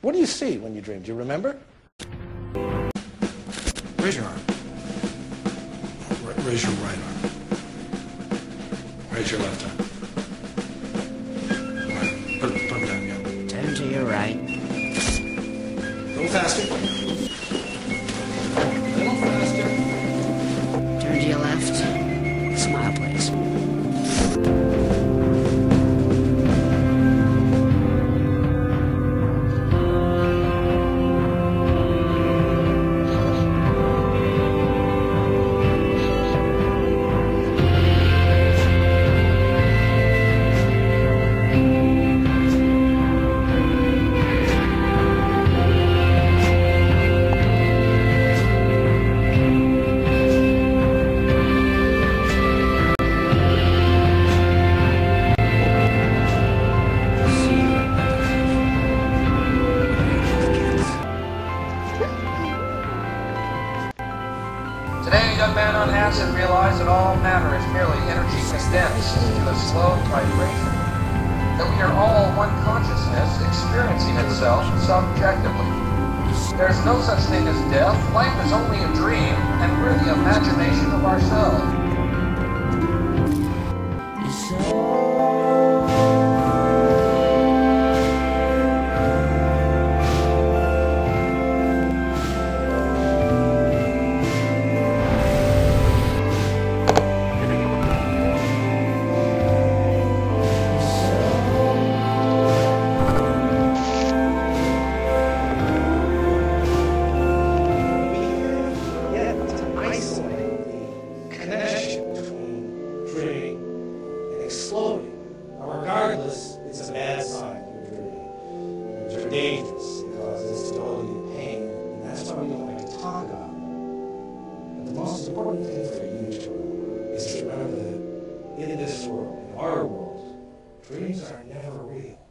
What do you see when you dream? Do you remember? Raise your arm. Ra- Raise your right arm. Raise your left arm. Right. Put, put them down, yeah. Turn to your right. A little faster. Today, young man on acid realized that all matter is merely energy condensed to a slow vibration. That we are all one consciousness experiencing itself subjectively. There's no such thing as death. Life is only a dream, and we're the imagination of ourselves. Exploding. Now, regardless, it's a bad sign when you're. Dreams are dangerous. They cause instability and pain, and that's why we don't like to talk about it. But the most important thing for you to remember is to remember that in this world, in our world, dreams are never real.